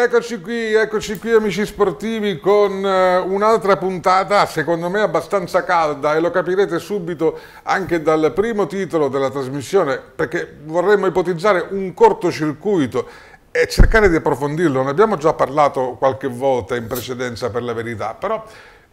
Eccoci qui, eccoci qui amici sportivi con eh, un'altra puntata secondo me abbastanza calda e lo capirete subito anche dal primo titolo della trasmissione perché vorremmo ipotizzare un cortocircuito e cercare di approfondirlo. Ne abbiamo già parlato qualche volta in precedenza per la verità, però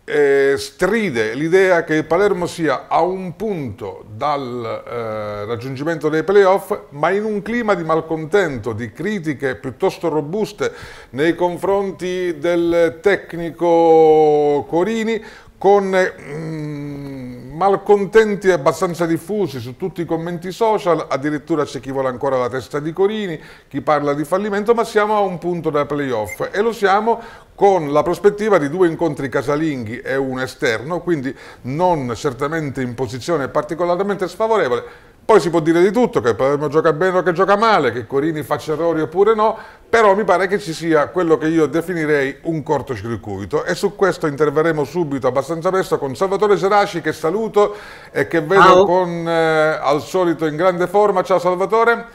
eh, stride l'idea che il Palermo sia a un punto dal eh, raggiungimento dei playoff, ma in un clima di malcontento, di critiche piuttosto robuste nei confronti del tecnico Corini, con mm, malcontenti abbastanza diffusi su tutti i commenti social, addirittura c'è chi vuole ancora la testa di Corini, chi parla di fallimento, ma siamo a un punto da playoff e lo siamo con la prospettiva di due incontri casalinghi e un esterno, quindi non certamente in posizione particolarmente sfavorevole, poi si può dire di tutto, che Palermo gioca bene o che gioca male, che Corini faccia errori oppure no, però mi pare che ci sia quello che io definirei un cortocircuito e su questo interverremo subito abbastanza presto con Salvatore Geraci che saluto e che vedo Ciao. con eh, al solito in grande forma. Ciao Salvatore.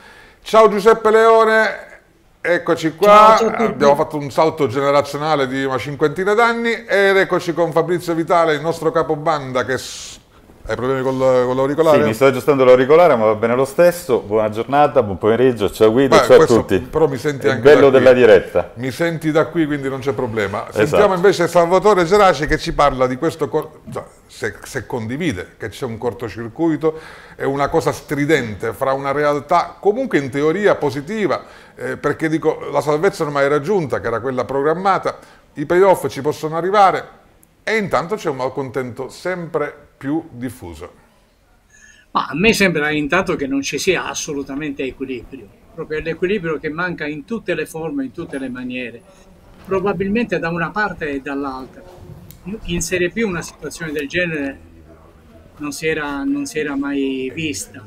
Ciao Giuseppe Leone. Eccoci qua, ciao, ciao abbiamo fatto un salto generazionale di una cinquantina d'anni ed eccoci con Fabrizio Vitale, il nostro capobanda che hai problemi con l'auricolare? Sì, mi sto aggiustando l'auricolare, ma va bene lo stesso. Buona giornata, buon pomeriggio, ciao Guido, Beh, ciao a tutti. Però mi senti È anche bello della diretta. Mi senti da qui, quindi non c'è problema. Esatto. Sentiamo invece Salvatore Geraci che ci parla di questo, se, se condivide che c'è un cortocircuito, è una cosa stridente fra una realtà comunque in teoria positiva, eh, perché dico la salvezza non mai raggiunta, che era quella programmata, i payoff ci possono arrivare e intanto c'è un malcontento sempre più diffuso? Ma a me sembra intanto che non ci sia assolutamente equilibrio, proprio l'equilibrio che manca in tutte le forme, in tutte le maniere, probabilmente da una parte e dall'altra. In Serie P una situazione del genere non si era, non si era mai vista,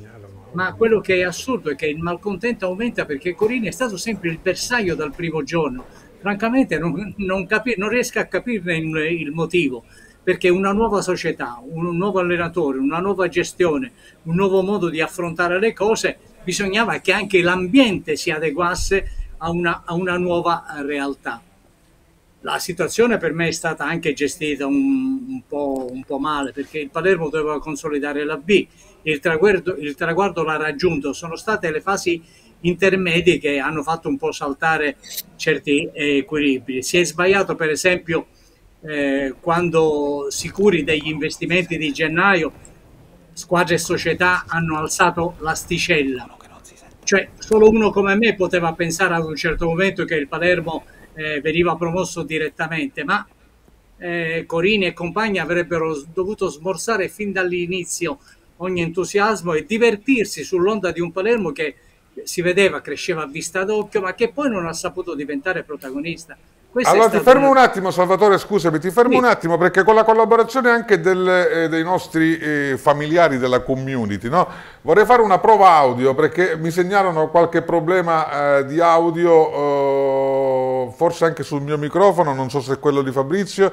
ma quello che è assurdo è che il malcontento aumenta perché Corini è stato sempre il bersaglio dal primo giorno. Francamente non, non, non riesco a capirne il motivo perché una nuova società, un nuovo allenatore, una nuova gestione, un nuovo modo di affrontare le cose, bisognava che anche l'ambiente si adeguasse a una, a una nuova realtà. La situazione per me è stata anche gestita un, un, po', un po', male perché il Palermo doveva consolidare la B, il traguardo, il traguardo l'ha raggiunto, sono state le fasi intermedie che hanno fatto un po' saltare certi equilibri. Si è sbagliato per esempio eh, quando sicuri degli investimenti di gennaio, squadre e società hanno alzato l'asticella. Cioè, solo uno come me poteva pensare ad un certo momento che il Palermo eh, veniva promosso direttamente, ma eh, Corini e compagni avrebbero dovuto smorzare fin dall'inizio ogni entusiasmo e divertirsi sull'onda di un Palermo che si vedeva, cresceva a vista d'occhio, ma che poi non ha saputo diventare protagonista. Questa allora ti fermo un attimo Salvatore, scusami, ti fermo sì. un attimo perché con la collaborazione anche del, eh, dei nostri eh, familiari della community, no? vorrei fare una prova audio perché mi segnalano qualche problema eh, di audio, eh, forse anche sul mio microfono, non so se è quello di Fabrizio,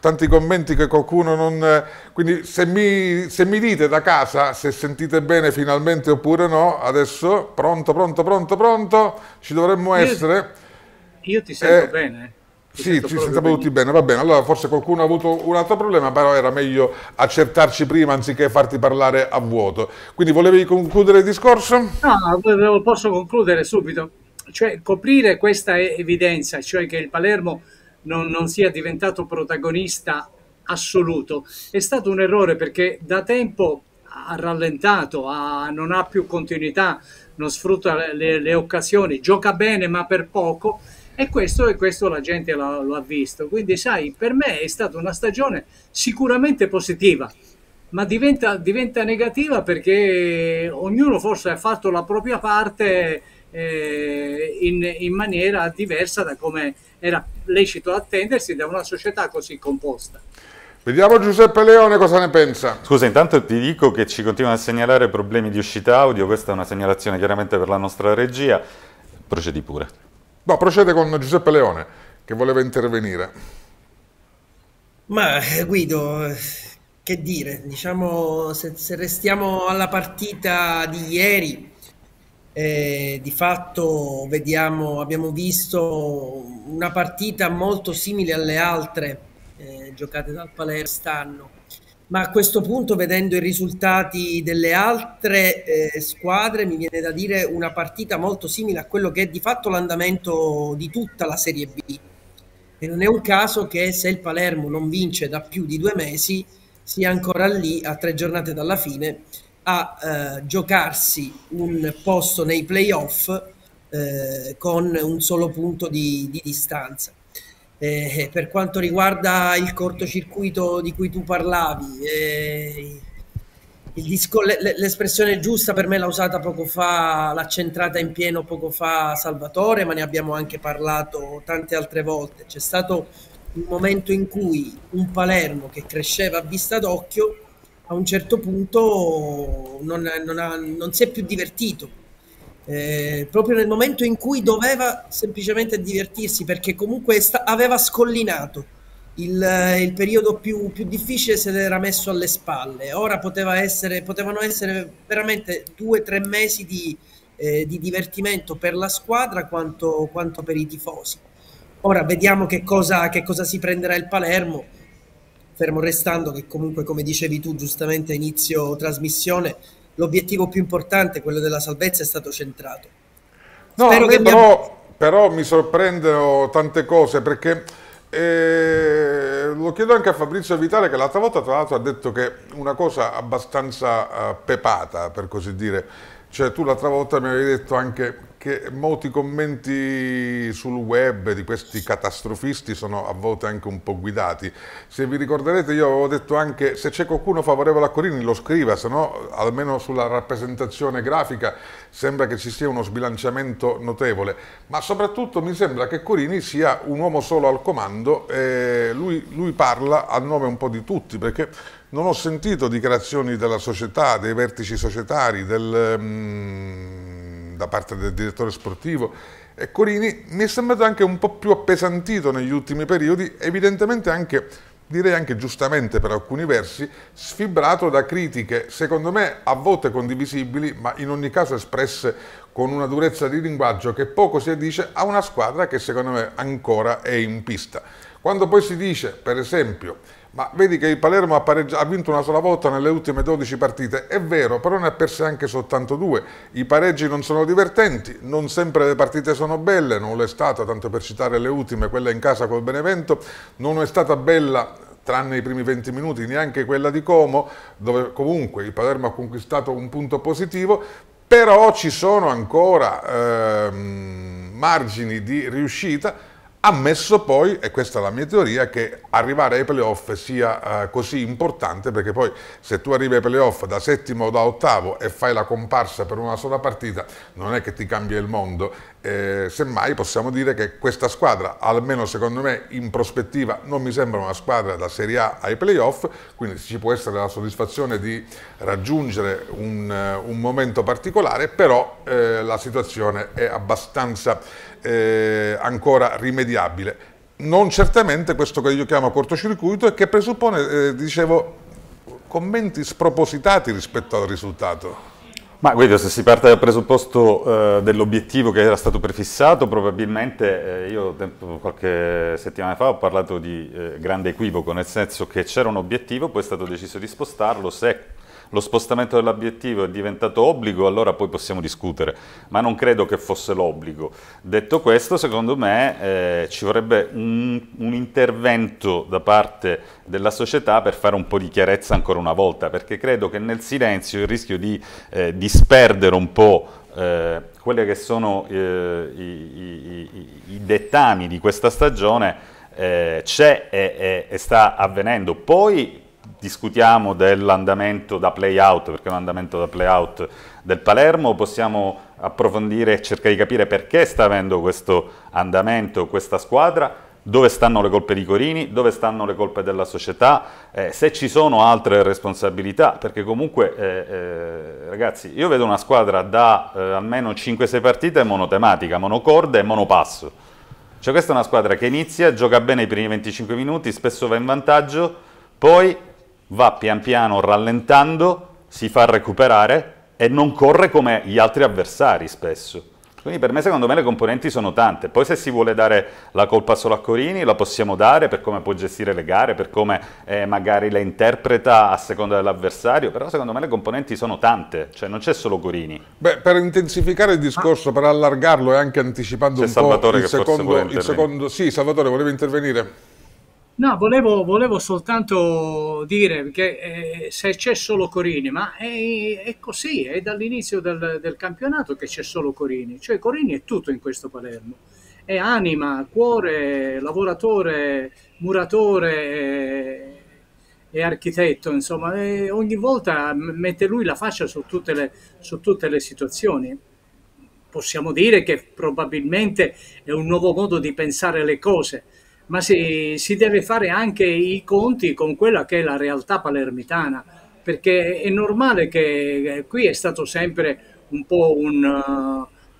tanti commenti che qualcuno non... Eh, quindi se mi, se mi dite da casa se sentite bene finalmente oppure no, adesso pronto, pronto, pronto, pronto, ci dovremmo essere... Io ti sento eh, bene. Ti sì, ci sentiamo tutti bene, va bene. Allora forse qualcuno ha avuto un altro problema, però era meglio accertarci prima anziché farti parlare a vuoto. Quindi volevi concludere il discorso? No, posso concludere subito. Cioè, coprire questa evidenza, cioè che il Palermo non, non sia diventato protagonista assoluto, è stato un errore perché da tempo ha rallentato, ha, non ha più continuità, non sfrutta le, le occasioni, gioca bene ma per poco e questo, e questo la gente lo, ha visto. Quindi, sai, per me è stata una stagione sicuramente positiva, ma diventa, diventa negativa perché ognuno forse ha fatto la propria parte eh, in, in maniera diversa da come era lecito attendersi da una società così composta. Vediamo Giuseppe Leone cosa ne pensa. Scusa, intanto ti dico che ci continuano a segnalare problemi di uscita audio, questa è una segnalazione chiaramente per la nostra regia, procedi pure. No, procede con Giuseppe Leone, che voleva intervenire. Ma eh, Guido, eh, che dire, diciamo, se, se restiamo alla partita di ieri, Eh, di fatto vediamo, abbiamo visto una partita molto simile alle altre eh, giocate dal Palermo quest'anno ma a questo punto, vedendo i risultati delle altre eh, squadre, mi viene da dire una partita molto simile a quello che è di fatto l'andamento di tutta la Serie B. E non è un caso che se il Palermo non vince da più di due mesi, sia ancora lì a tre giornate dalla fine a eh, giocarsi un posto nei playoff eh, con un solo punto di, di distanza. Eh, per quanto riguarda il cortocircuito di cui tu parlavi, eh, disco, l'espressione giusta per me l'ha usata poco fa, l'ha centrata in pieno poco fa Salvatore, ma ne abbiamo anche parlato tante altre volte. C'è stato un momento in cui un Palermo che cresceva a vista d'occhio a un certo punto non, non, ha, non si è più divertito eh, proprio nel momento in cui doveva semplicemente divertirsi perché comunque aveva scollinato. Il, il periodo più, più, difficile se l'era messo alle spalle. Ora poteva essere, potevano essere veramente due o tre mesi di, eh, di, divertimento per la squadra quanto, quanto, per i tifosi. Ora vediamo che cosa, che cosa si prenderà il Palermo. Fermo restando che comunque come dicevi tu giustamente inizio trasmissione l'obiettivo più importante, quello della salvezza, è stato centrato. No, Spero che però, abbiamo... però mi sorprendono tante cose perché eh, lo chiedo anche a Fabrizio Vitale che l'altra volta tra l'altro ha detto che una cosa abbastanza uh, pepata per così dire, cioè tu l'altra volta mi avevi detto anche che molti commenti sul web di questi catastrofisti sono a volte anche un po' guidati. Se vi ricorderete io avevo detto anche se c'è qualcuno favorevole a Corini lo scriva, se no almeno sulla rappresentazione grafica sembra che ci sia uno sbilanciamento notevole, ma soprattutto mi sembra che Corini sia un uomo solo al comando e lui, lui parla a nome un po' di tutti perché non ho sentito dichiarazioni della società, dei vertici societari, del... Um, da parte del direttore sportivo. E Corini mi è sembrato anche un po' più appesantito negli ultimi periodi, evidentemente anche, direi anche giustamente per alcuni versi, sfibrato da critiche, secondo me a volte condivisibili, ma in ogni caso espresse con una durezza di linguaggio che poco si addice a una squadra che secondo me ancora è in pista. Quando poi si dice, per esempio, ma vedi che il Palermo ha, ha, vinto una sola volta nelle ultime 12 partite, è vero, però ne ha perse anche soltanto due. I pareggi non sono divertenti, non sempre le partite sono belle, non lo è stata, tanto per citare le ultime, quella in casa col Benevento, non è stata bella tranne i primi 20 minuti, neanche quella di Como, dove comunque il Palermo ha conquistato un punto positivo, però ci sono ancora ehm, margini di riuscita Ammesso poi, e questa è la mia teoria, che arrivare ai playoff sia uh, così importante, perché poi se tu arrivi ai playoff da settimo o da ottavo e fai la comparsa per una sola partita, non è che ti cambia il mondo. Eh, semmai possiamo dire che questa squadra, almeno secondo me in prospettiva, non mi sembra una squadra da Serie A ai playoff, quindi ci può essere la soddisfazione di raggiungere un, uh, un momento particolare, però eh, la situazione è abbastanza eh, ancora rimediabile. Non certamente questo che io chiamo cortocircuito e che presuppone, eh, dicevo, commenti spropositati rispetto al risultato. Ma Guido, se si parte dal presupposto eh, dell'obiettivo che era stato prefissato, probabilmente eh, io tempo, qualche settimana fa ho parlato di eh, grande equivoco, nel senso che c'era un obiettivo, poi è stato deciso di spostarlo, se lo spostamento dell'obiettivo è diventato obbligo, allora poi possiamo discutere, ma non credo che fosse l'obbligo. Detto questo, secondo me eh, ci vorrebbe un, un, intervento da parte della società per fare un po' di chiarezza ancora una volta, perché credo che nel silenzio il rischio di eh, disperdere un po' eh, quelli che sono eh, i, i, i, dettami di questa stagione eh, c'è e, e sta avvenendo. Poi discutiamo dell'andamento da play-out, perché è un andamento da play-out del Palermo, possiamo approfondire e cercare di capire perché sta avendo questo andamento questa squadra, dove stanno le colpe di Corini, dove stanno le colpe della società, eh, se ci sono altre responsabilità, perché comunque eh, eh, ragazzi io vedo una squadra da eh, almeno 5-6 partite monotematica, monocorde e monopasso. Cioè questa è una squadra che inizia, gioca bene i primi 25 minuti, spesso va in vantaggio, poi va pian piano rallentando, si fa recuperare e non corre come gli altri avversari spesso. Quindi per me secondo me le componenti sono tante, poi se si vuole dare la colpa solo a Corini la possiamo dare per come può gestire le gare, per come eh, magari le interpreta a seconda dell'avversario, però secondo me le componenti sono tante, cioè non c'è solo Corini. Beh, per intensificare il discorso, per allargarlo e anche anticipando un Salvatore po' il secondo, il secondo... Sì, Salvatore, volevi intervenire? No, volevo, volevo, soltanto dire che eh, se c'è solo Corini, ma è, è così, è dall'inizio del, del, campionato che c'è solo Corini, cioè Corini è tutto in questo Palermo, è anima, cuore, lavoratore, muratore e architetto, insomma, e ogni volta mette lui la faccia su tutte le, su tutte le situazioni. Possiamo dire che probabilmente è un nuovo modo di pensare le cose, ma si, si deve fare anche i conti con quella che è la realtà palermitana, perché è normale che qui è stato sempre un po' un,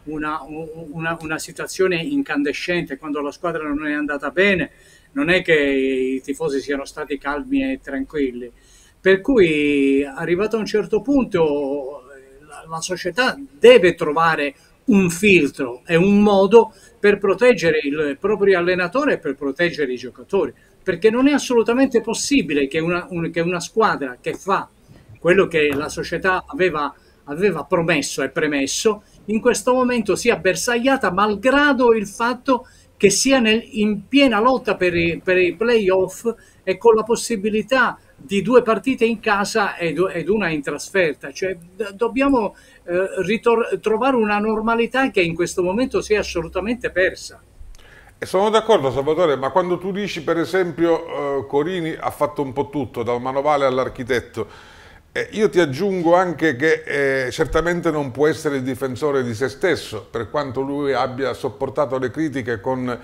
una, una, una, situazione incandescente, quando la squadra non è andata bene, non è che i tifosi siano stati calmi e tranquilli. Per cui arrivato a un certo punto la, la società deve trovare un filtro e un modo per proteggere il proprio allenatore e per proteggere i giocatori, perché non è assolutamente possibile che una, un, che una squadra che fa quello che la società aveva, aveva promesso e premesso, in questo momento sia bersagliata malgrado il fatto che sia nel, in piena lotta per i, per i playoff e con la possibilità di due partite in casa ed, una in trasferta. Cioè, dobbiamo eh, trovare una normalità che in questo momento si è assolutamente persa. Sono d'accordo Salvatore, ma quando tu dici per esempio eh, Corini ha fatto un po' tutto, dal manovale all'architetto, eh, io ti aggiungo anche che eh, certamente non può essere il difensore di se stesso, per quanto lui abbia sopportato le critiche con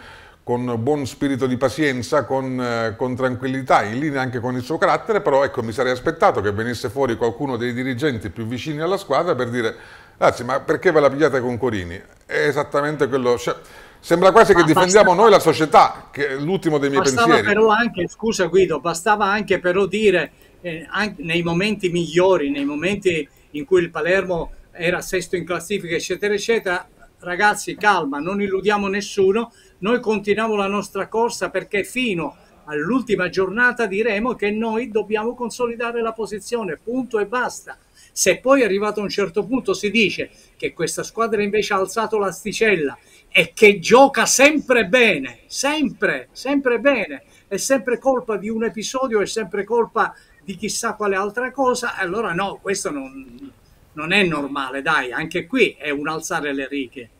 con buon spirito di pazienza, con, eh, con, tranquillità, in linea anche con il suo carattere, però ecco, mi sarei aspettato che venisse fuori qualcuno dei dirigenti più vicini alla squadra per dire ragazzi ma perché ve la pigliate con Corini? È esattamente quello... Cioè, sembra quasi che difendiamo noi la società, che è l'ultimo dei miei bastava pensieri. Però anche, scusa Guido, bastava anche però dire eh, anche nei momenti migliori, nei momenti in cui il Palermo era sesto in classifica, eccetera, eccetera, ragazzi calma, non illudiamo nessuno, noi continuiamo la nostra corsa perché fino all'ultima giornata diremo che noi dobbiamo consolidare la posizione, punto e basta. Se poi arrivato a un certo punto si dice che questa squadra invece ha alzato l'asticella e che gioca sempre bene, sempre, sempre bene, è sempre colpa di un episodio, è sempre colpa di chissà quale altra cosa, allora no, questo non, non è normale, dai, anche qui è un alzare le righe.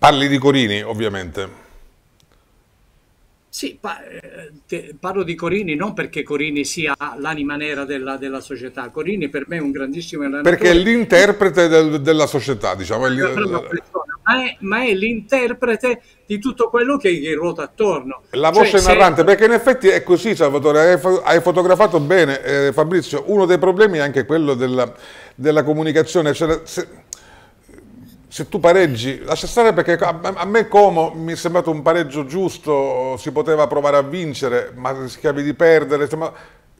Parli di Corini, ovviamente. Sì, pa eh, parlo di Corini non perché Corini sia l'anima nera della, della, società, Corini per me è un grandissimo allenatore. Perché è l'interprete del, della società, diciamo. È ma è, è l'interprete di tutto quello che gli ruota attorno. La voce cioè, narrante, se... perché in effetti è così Salvatore, hai, hai fotografato bene eh, Fabrizio, uno dei problemi è anche quello della, della comunicazione, cioè, se, se tu pareggi, lascia stare perché a, me Como mi è sembrato un pareggio giusto, si poteva provare a vincere, ma rischiavi di perdere, ma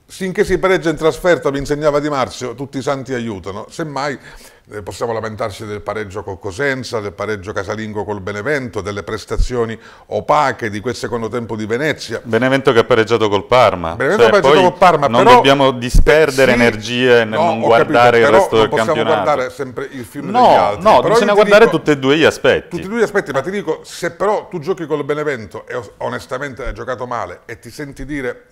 finché si pareggia in trasferta, mi insegnava Di Marzio, tutti i santi aiutano, semmai possiamo lamentarci del pareggio col Cosenza, del pareggio casalingo col Benevento, delle prestazioni opache di quel secondo tempo di Venezia. Benevento che ha pareggiato col Parma. Benevento cioè, ha pareggiato col Parma, non però, dobbiamo disperdere sì, energie nel no, non guardare capito, il resto del campionato. Non possiamo guardare sempre il film no, degli altri. No, però bisogna guardare dico, tutti e due gli aspetti. Tutti e due gli aspetti, ma ti dico, se però tu giochi col Benevento e onestamente hai giocato male e ti senti dire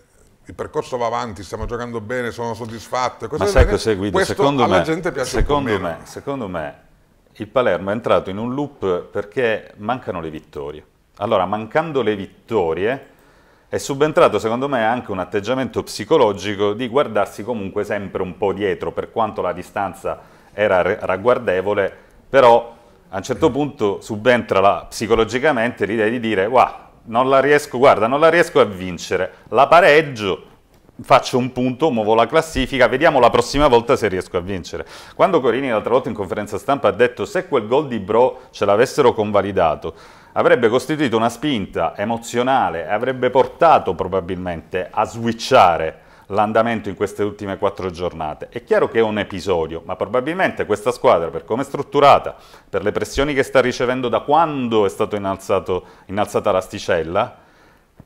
il percorso va avanti, stiamo giocando bene, sono soddisfatto. Ma sai cos'è Guido? Secondo me, secondo me, secondo me il Palermo è entrato in un loop perché mancano le vittorie. Allora, mancando le vittorie, è subentrato secondo me anche un atteggiamento psicologico di guardarsi comunque sempre un po' dietro, per quanto la distanza era ragguardevole, però a un certo punto subentra la, psicologicamente l'idea di dire, wow, non la riesco, guarda, non la riesco a vincere, la pareggio, faccio un punto, muovo la classifica, vediamo la prossima volta se riesco a vincere. Quando Corini l'altra volta in conferenza stampa ha detto se quel gol di Bro ce l'avessero convalidato, avrebbe costituito una spinta emozionale avrebbe portato probabilmente a switchare l'andamento in queste ultime quattro giornate. È chiaro che è un episodio, ma probabilmente questa squadra, per come è strutturata, per le pressioni che sta ricevendo da quando è stata innalzata l'asticella,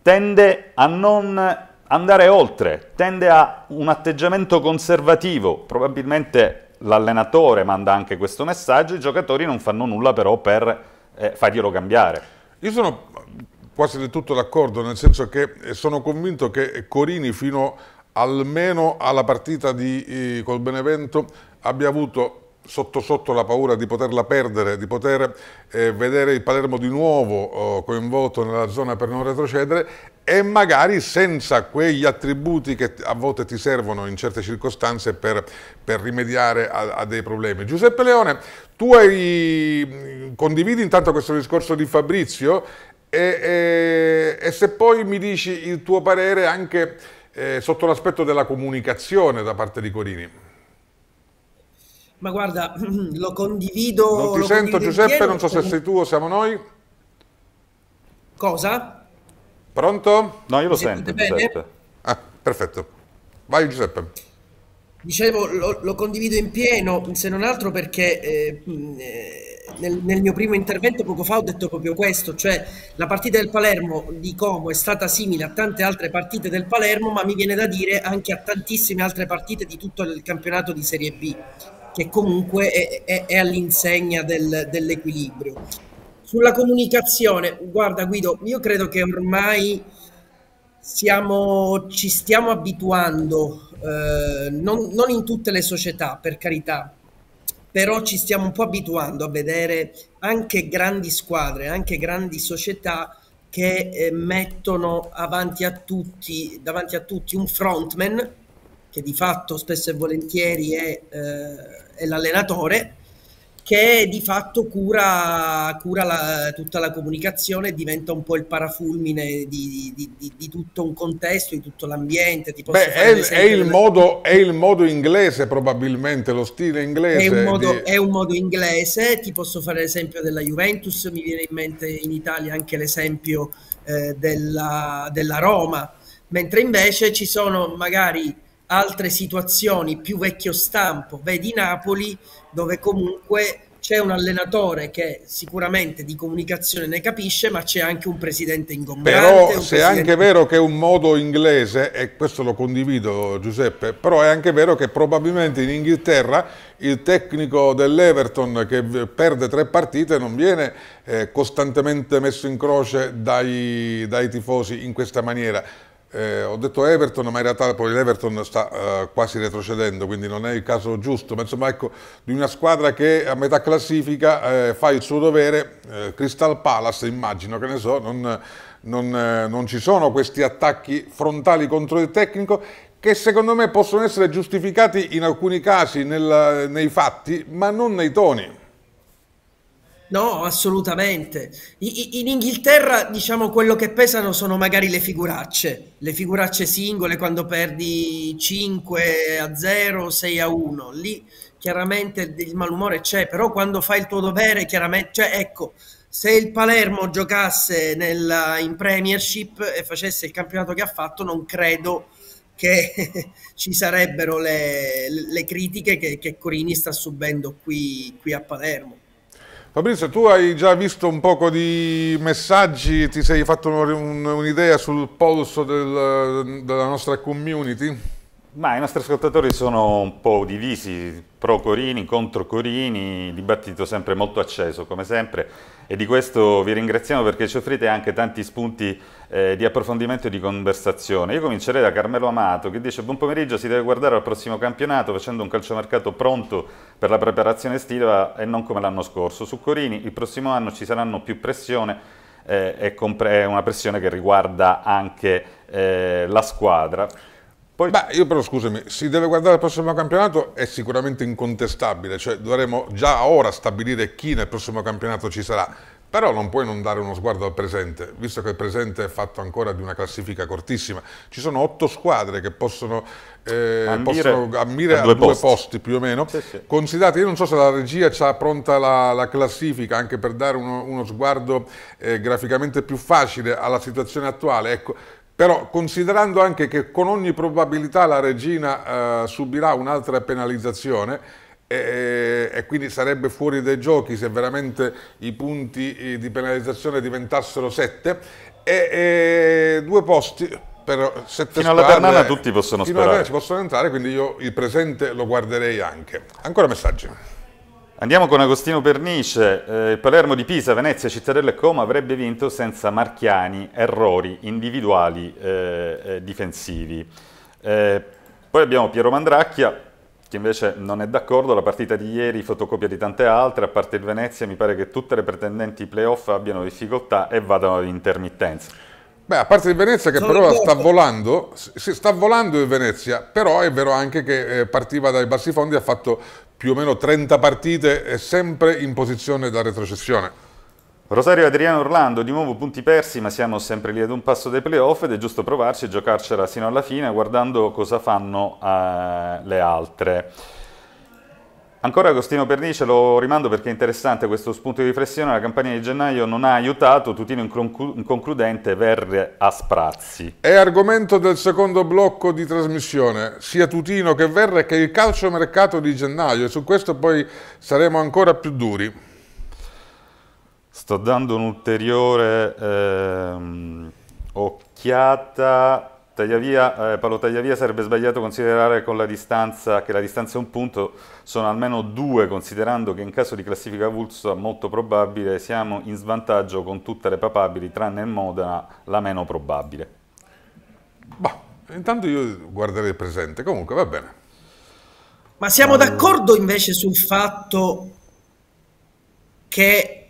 tende a non andare oltre, tende a un atteggiamento conservativo, probabilmente l'allenatore manda anche questo messaggio, i giocatori non fanno nulla però per eh, farglielo cambiare. Io sono quasi del tutto d'accordo, nel senso che sono convinto che Corini fino almeno alla partita di, eh, col Benevento abbia avuto sotto sotto la paura di poterla perdere, di poter eh, vedere il Palermo di nuovo oh, coinvolto nella zona per non retrocedere e magari senza quegli attributi che a volte ti servono in certe circostanze per, per rimediare a, a, dei problemi. Giuseppe Leone, tu hai, condividi intanto questo discorso di Fabrizio e, e, e se poi mi dici il tuo parere anche eh, sotto l'aspetto della comunicazione da parte di Corini. Ma guarda, lo condivido. Non ti lo sento Giuseppe, non so se sei tu o siamo noi. Cosa? Pronto? No, io lo sento Giuseppe. Ah, perfetto. Vai Giuseppe. Dicevo, lo, lo, condivido in pieno, se non altro perché eh, eh, nel, nel, mio primo intervento poco fa ho detto proprio questo, cioè la partita del Palermo di Como è stata simile a tante altre partite del Palermo, ma mi viene da dire anche a tantissime altre partite di tutto il campionato di Serie B, che comunque è, è, è all'insegna del, dell'equilibrio. Sulla comunicazione, guarda Guido, io credo che ormai siamo, ci stiamo abituando eh, non, non, in tutte le società, per carità, però ci stiamo un po' abituando a vedere anche grandi squadre, anche grandi società che eh, mettono avanti a, tutti, davanti a tutti un frontman, che di fatto spesso e volentieri è, eh, è l'allenatore, che di fatto cura, cura la, tutta la comunicazione diventa un po' il parafulmine di, di, di, di tutto un contesto, di tutto l'ambiente. Beh, è, è, il modo, è, il modo, inglese probabilmente, lo stile inglese. È un, modo, è un modo inglese, ti posso fare l'esempio della Juventus, mi viene in mente in Italia anche l'esempio eh, della, della Roma, mentre invece ci sono magari altre situazioni più vecchio stampo, vedi Napoli, dove comunque c'è un allenatore che sicuramente di comunicazione ne capisce, ma c'è anche un presidente ingombrante. Però se è anche vero che è un modo inglese, e questo lo condivido Giuseppe, però è anche vero che probabilmente in Inghilterra il tecnico dell'Everton che perde tre partite non viene eh, costantemente messo in croce dai, dai tifosi in questa maniera eh, ho detto Everton, ma in realtà poi l'Everton sta eh, quasi retrocedendo, quindi non è il caso giusto. Ma insomma, ecco, di una squadra che a metà classifica eh, fa il suo dovere, eh, Crystal Palace, immagino che ne so, non, non, eh, non ci sono questi attacchi frontali contro il tecnico che secondo me possono essere giustificati in alcuni casi nel, nei fatti, ma non nei toni. No, assolutamente. in Inghilterra, diciamo, quello che pesano sono magari le figuracce, le figuracce singole quando perdi 5 a 0, 6 a 1. Lì chiaramente il malumore c'è, però quando fai il tuo dovere, chiaramente, cioè ecco, se il Palermo giocasse nella, in Premiership e facesse il campionato che ha fatto, non credo che ci sarebbero le, le critiche che, che, Corini sta subendo qui, qui a Palermo. Fabrizio, tu hai già visto un poco di messaggi, ti sei fatto un'idea sul polso del, della nostra community? Ma i nostri ascoltatori sono un po' divisi, pro Corini, contro Corini, dibattito sempre molto acceso come sempre e di questo vi ringraziamo perché ci offrite anche tanti spunti eh, di approfondimento e di conversazione. Io comincerei da Carmelo Amato che dice buon pomeriggio, si deve guardare al prossimo campionato facendo un calciomercato pronto per la preparazione estiva e non come l'anno scorso. Su Corini il prossimo anno ci saranno più pressione eh, è una pressione che riguarda anche eh, la squadra. Poi... Beh, io però scusami, si deve guardare il prossimo campionato, è sicuramente incontestabile, cioè dovremo già ora stabilire chi nel prossimo campionato ci sarà, però non puoi non dare uno sguardo al presente, visto che il presente è fatto ancora di una classifica cortissima. Ci sono otto squadre che possono, eh, ambire, possono ambire a, due, a due posti. posti. più o meno. Sì, sì. Considerate, io non so se la regia ha pronta la, la, classifica anche per dare uno, uno sguardo eh, graficamente più facile alla situazione attuale. Ecco, però considerando anche che con ogni probabilità la Regina eh, subirà un'altra penalizzazione, e, quindi sarebbe fuori dai giochi se veramente i punti eh, di penalizzazione diventassero 7 e, e due posti per sette fino alla Ternana tutti possono fino sperare. alla ci possono entrare quindi io il presente lo guarderei anche. Ancora messaggi Andiamo con Agostino Pernice, eh, Palermo di Pisa, Venezia, Cittadella e Como avrebbe vinto senza marchiani, errori individuali eh, eh, difensivi. Eh, poi abbiamo Piero Mandracchia, che invece non è d'accordo, la partita di ieri fotocopia di tante altre, a parte il Venezia mi pare che tutte le pretendenti playoff abbiano difficoltà e vadano ad intermittenza. Beh, a parte il Venezia che Sono però sta volando, si sta volando il Venezia, però è vero anche che eh, partiva dai bassi fondi, ha fatto più o meno 30 partite e sempre in posizione da retrocessione. Rosario Adriano Orlando, di nuovo punti persi, ma siamo sempre lì ad un passo dai playoff ed è giusto provarci e giocarcela sino alla fine guardando cosa fanno eh, le altre. Ancora Agostino Pernice lo rimando perché è interessante questo spunto di riflessione, la campagna di gennaio non ha aiutato, Tutino inconcludente, Verre a sprazzi. È argomento del secondo blocco di trasmissione, sia Tutino che Verre che il calciomercato di gennaio e su questo poi saremo ancora più duri. Sto dando un'ulteriore ehm, occhiata Tagliavia, eh, Paolo Tagliavia sarebbe sbagliato considerare la distanza, che la distanza è un punto, sono almeno due, considerando che in caso di classifica avulsa molto probabile siamo in svantaggio con tutte le papabili, tranne il Modena, la meno probabile. Bah, intanto io guarderei il presente, comunque va bene. Ma siamo d'accordo invece sul fatto che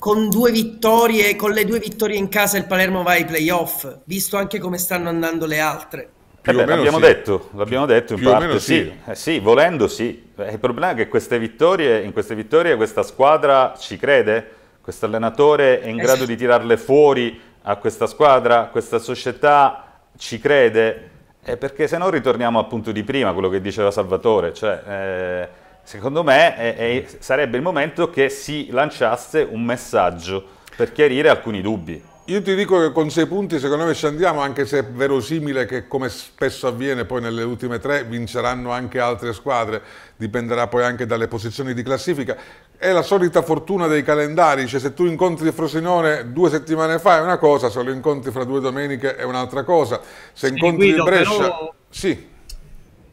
con due vittorie, con le due vittorie in casa il Palermo va ai playoff, visto anche come stanno andando le altre. Eh beh, l'abbiamo sì. detto, l'abbiamo detto in più parte sì. Sì. Eh sì. volendo sì. Eh, il problema è che queste vittorie, in queste vittorie questa squadra ci crede? Questo allenatore è in grado di tirarle fuori a questa squadra? Questa società ci crede? Eh, perché se no ritorniamo al punto di prima, quello che diceva Salvatore, cioè... Secondo me è, è, sarebbe il momento che si lanciasse un messaggio per chiarire alcuni dubbi. Io ti dico che con sei punti secondo me ci andiamo, anche se è verosimile che come spesso avviene poi nelle ultime tre vinceranno anche altre squadre, dipenderà poi anche dalle posizioni di classifica. È la solita fortuna dei calendari, cioè se tu incontri Frosinone due settimane fa è una cosa, se lo incontri fra due domeniche è un'altra cosa. Se sì, incontri Guido, Brescia... Però... Sì.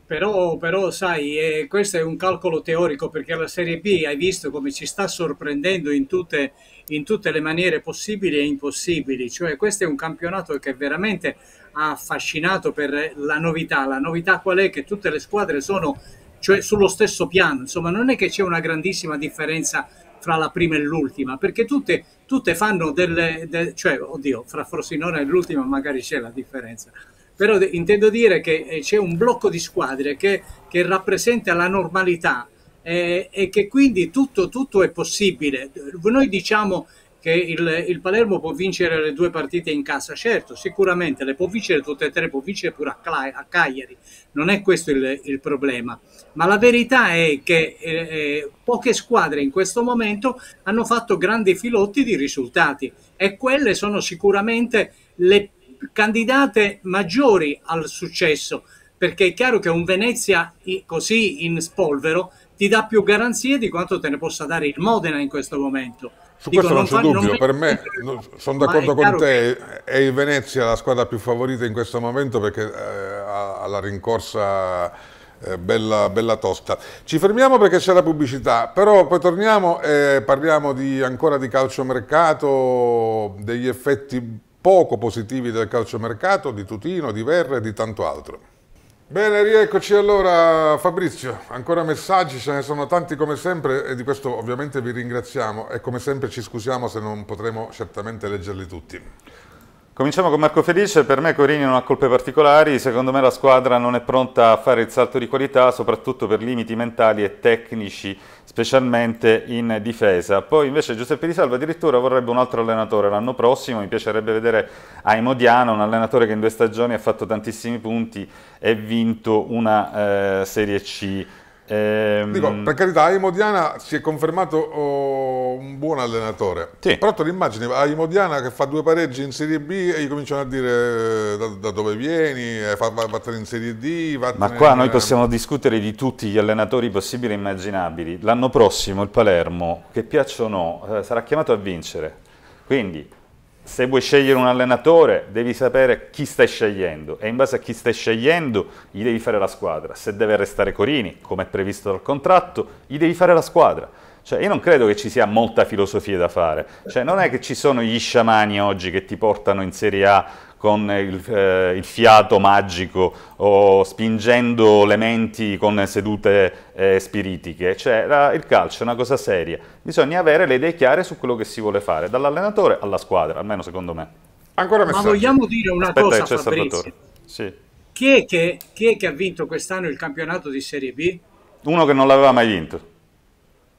Però, però sai, eh, questo è un calcolo teorico perché la Serie B hai visto come ci sta sorprendendo in tutte, in tutte le maniere possibili e impossibili. Cioè, questo è un campionato che veramente ha affascinato per la novità. La novità qual è? Che tutte le squadre sono cioè, sullo stesso piano. Insomma, non è che c'è una grandissima differenza fra la prima e l'ultima, perché tutte, tutte fanno delle, de, cioè, oddio, fra Frosinone e l'ultima magari c'è la differenza però intendo dire che eh, c'è un blocco di squadre che, che rappresenta la normalità eh, e che quindi tutto, tutto, è possibile. Noi diciamo che il, il, Palermo può vincere le due partite in casa, certo, sicuramente le può vincere tutte e tre, può vincere pure a, a Cagliari, non è questo il, il, problema, ma la verità è che eh, eh, poche squadre in questo momento hanno fatto grandi filotti di risultati e quelle sono sicuramente le candidate maggiori al successo, perché è chiaro che un Venezia così in spolvero ti dà più garanzie di quanto te ne possa dare il Modena in questo momento. Su Dico, questo non c'è dubbio, non per me sono d'accordo con te, che... è il Venezia la squadra più favorita in questo momento perché eh, ha la rincorsa eh, bella, bella, tosta. Ci fermiamo perché c'è la pubblicità, però poi torniamo e parliamo di, ancora di calciomercato, degli effetti poco positivi del calciomercato, di Tutino, di Verre e di tanto altro. Bene, rieccoci allora Fabrizio, ancora messaggi, ce ne sono tanti come sempre e di questo ovviamente vi ringraziamo e come sempre ci scusiamo se non potremo certamente leggerli tutti. Cominciamo con Marco Felice, per me Corini non ha colpe particolari, secondo me la squadra non è pronta a fare il salto di qualità, soprattutto per limiti mentali e tecnici, specialmente in difesa. Poi invece Giuseppe Di Salva addirittura vorrebbe un altro allenatore l'anno prossimo, mi piacerebbe vedere Aimodiano, un allenatore che in due stagioni ha fatto tantissimi punti e vinto una eh, Serie C Ehm... Dico, per carità, a Imodiana si è confermato oh, un buon allenatore. Sì. Però te l'immagini, a Imodiana che fa due pareggi in Serie B e gli cominciano a dire da, da dove vieni, eh, fa, vattene in Serie D. Ma qua noi possiamo discutere di tutti gli allenatori possibili e immaginabili. L'anno prossimo il Palermo, che piaccia o no, eh, sarà chiamato a vincere. Quindi se vuoi scegliere un allenatore devi sapere chi stai scegliendo e in base a chi stai scegliendo gli devi fare la squadra. Se deve restare Corini, come è previsto dal contratto, gli devi fare la squadra. Cioè, io non credo che ci sia molta filosofia da fare. Cioè, non è che ci sono gli sciamani oggi che ti portano in Serie A con il, eh, il, fiato magico o spingendo le menti con sedute eh, spiritiche. Cioè, la, il calcio è una cosa seria. Bisogna avere le idee chiare su quello che si vuole fare, dall'allenatore alla squadra, almeno secondo me. Ancora Ma vogliamo dire una Aspetta cosa, Fabrizio? Sì. Chi è, che, chi è che ha vinto quest'anno il campionato di Serie B? Uno che non l'aveva mai vinto.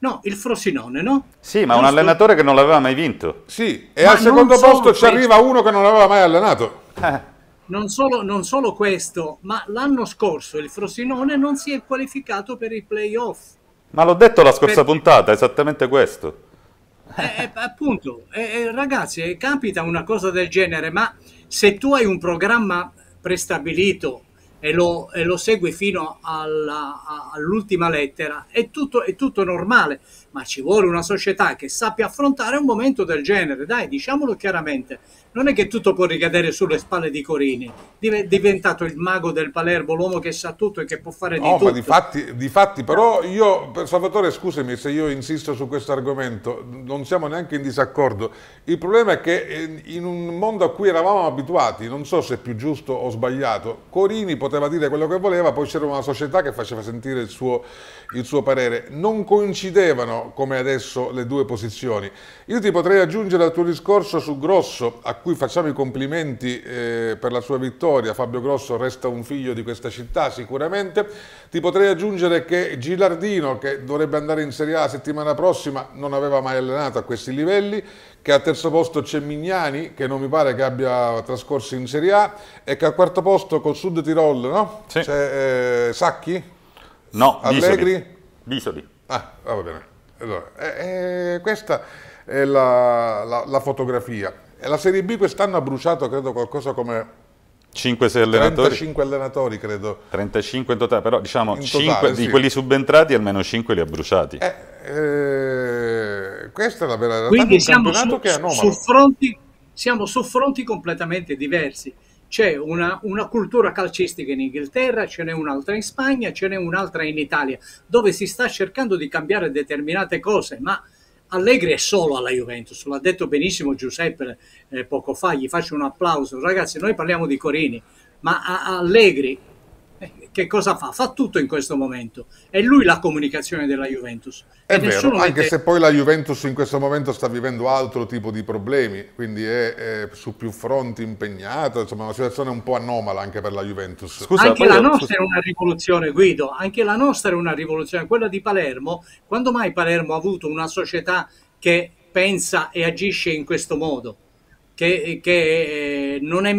No, il Frosinone, no? Sì, ma Giusto? un allenatore che non l'aveva mai vinto. Sì, e ma al secondo posto ci arriva uno che non l'aveva mai allenato. Eh. Non, solo, non solo questo, ma l'anno scorso il Frosinone non si è qualificato per i playoff. Ma l'ho detto la scorsa Perché? puntata, esattamente questo. Eh, eh, appunto, eh, eh ragazzi, capita una cosa del genere, ma se tu hai un programma prestabilito e lo, e lo segui fino alla, all'ultima lettera, è tutto, è tutto normale, ma ci vuole una società che sappia affrontare un momento del genere, dai, diciamolo chiaramente non è che tutto può ricadere sulle spalle di Corini. È diventato il mago del Palermo, l'uomo che sa tutto e che può fare di no, tutto. Ma di fatti, di fatti, però io, Salvatore, scusami se io insisto su questo argomento, non siamo neanche in disaccordo. Il problema è che eh, in un mondo a cui eravamo abituati, non so se è più giusto o sbagliato, Corini poteva dire quello che voleva, poi c'era una società che faceva sentire il suo, il suo parere. Non coincidevano come adesso le due posizioni. Io ti potrei aggiungere al tuo discorso su Grosso, a cui facciamo i complimenti eh, per la sua vittoria, Fabio Grosso resta un figlio di questa città sicuramente, ti potrei aggiungere che Gilardino, che dovrebbe andare in Serie A la settimana prossima, non aveva mai allenato a questi livelli, che al terzo posto c'è Mignani, che non mi pare che abbia trascorso in Serie A, e che al quarto posto col Sud Tirol, no? Sì. C'è eh, Sacchi? No, Allegri? Bisoli. Ah, va bene. Allora, eh, eh, questa è la, la, la fotografia. E la Serie B quest'anno ha bruciato, credo, qualcosa come 5-6 allenatori. 35 allenatori, credo. 35 in totale, però diciamo in 5 totale, di sì. quelli subentrati almeno 5 li ha bruciati. Eh, eh, questa è la vera realtà Quindi siamo su, che è anomalo. Su fronti, siamo su fronti completamente diversi. C'è una, una, cultura calcistica in Inghilterra, ce n'è un'altra in Spagna, ce n'è un'altra in Italia, dove si sta cercando di cambiare determinate cose, ma Allegri è solo alla Juventus, l'ha detto benissimo Giuseppe eh, poco fa, gli faccio un applauso. Ragazzi, noi parliamo di Corini, ma Allegri che cosa fa? Fa tutto in questo momento. È lui la comunicazione della Juventus. È vero, anche mette... se poi la Juventus in questo momento sta vivendo altro tipo di problemi, quindi è, è su più fronti impegnato, insomma una situazione un po' anomala anche per la Juventus. Scusa, anche la nostra scusa. è una rivoluzione, Guido, anche la nostra è una rivoluzione. Quella di Palermo, quando mai Palermo ha avuto una società che pensa e agisce in questo modo? che, che, non è,